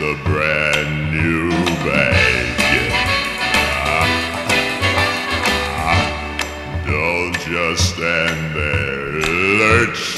It's a brand new bag. Ah, ah, don't just stand there, lurch.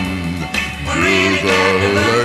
Regal.